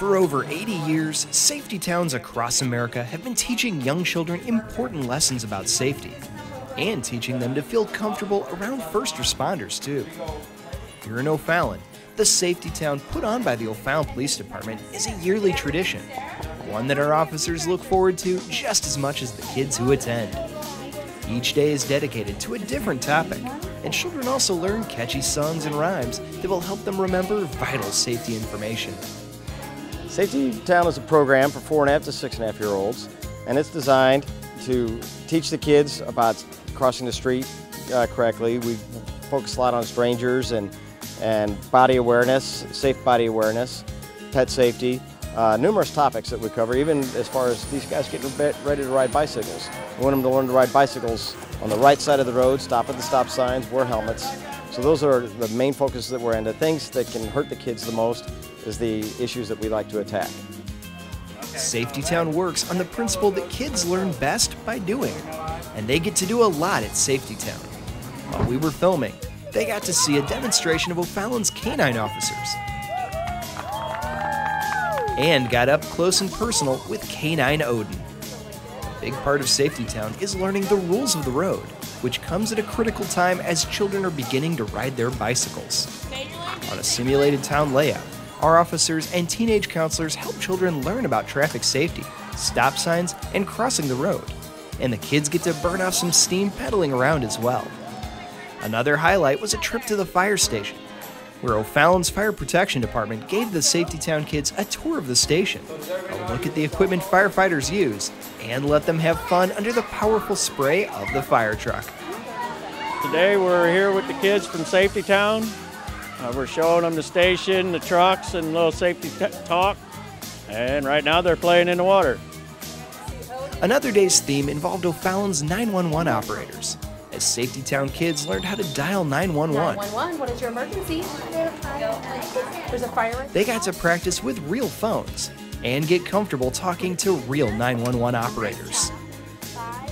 For over 80 years, safety towns across America have been teaching young children important lessons about safety and teaching them to feel comfortable around first responders, too. Here in O'Fallon, the safety town put on by the O'Fallon Police Department is a yearly tradition, one that our officers look forward to just as much as the kids who attend. Each day is dedicated to a different topic, and children also learn catchy songs and rhymes that will help them remember vital safety information. Safety Town is a program for four and a half to six and a half year olds, and it's designed to teach the kids about crossing the street uh, correctly. We focus a lot on strangers and, and body awareness, safe body awareness, pet safety, uh, numerous topics that we cover, even as far as these guys getting ready to ride bicycles. We want them to learn to ride bicycles on the right side of the road, stop at the stop signs, wear helmets. So those are the main focuses that we're in. The things that can hurt the kids the most is the issues that we like to attack. Safety Town works on the principle that kids learn best by doing, and they get to do a lot at Safety Town. While we were filming, they got to see a demonstration of O'Fallon's canine officers and got up close and personal with Canine Odin. A big part of Safety Town is learning the rules of the road, which comes at a critical time as children are beginning to ride their bicycles. On a simulated town layout, our officers and teenage counselors help children learn about traffic safety, stop signs, and crossing the road. And the kids get to burn off some steam pedaling around as well. Another highlight was a trip to the fire station, where O'Fallon's Fire Protection Department gave the Safety Town kids a tour of the station, a look at the equipment firefighters use, and let them have fun under the powerful spray of the fire truck. Today we're here with the kids from Safety Town uh, we're showing them the station, the trucks, and a little safety talk. And right now they're playing in the water. Another day's theme involved O'Fallon's 911 operators. As Safety Town kids learned how to dial 911. 911, what is your emergency? There's a fire. They got to practice with real phones and get comfortable talking to real 911 operators.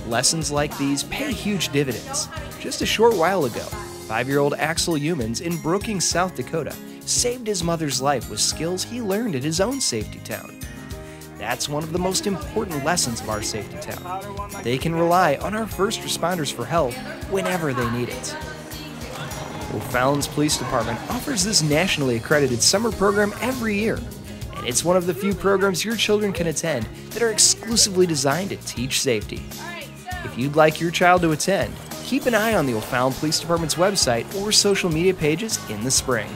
Lessons like these pay huge dividends. Just a short while ago, Five year old Axel Humans in Brookings, South Dakota, saved his mother's life with skills he learned at his own safety town. That's one of the most important lessons of our safety town. They can rely on our first responders for help whenever they need it. O'Fallon's Police Department offers this nationally accredited summer program every year, and it's one of the few programs your children can attend that are exclusively designed to teach safety. If you'd like your child to attend, keep an eye on the O'Fallon Police Department's website or social media pages in the spring.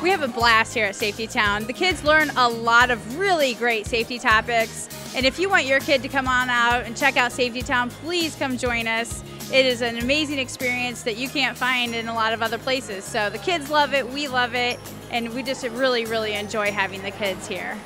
We have a blast here at Safety Town. The kids learn a lot of really great safety topics. And if you want your kid to come on out and check out Safety Town, please come join us. It is an amazing experience that you can't find in a lot of other places. So the kids love it, we love it, and we just really, really enjoy having the kids here.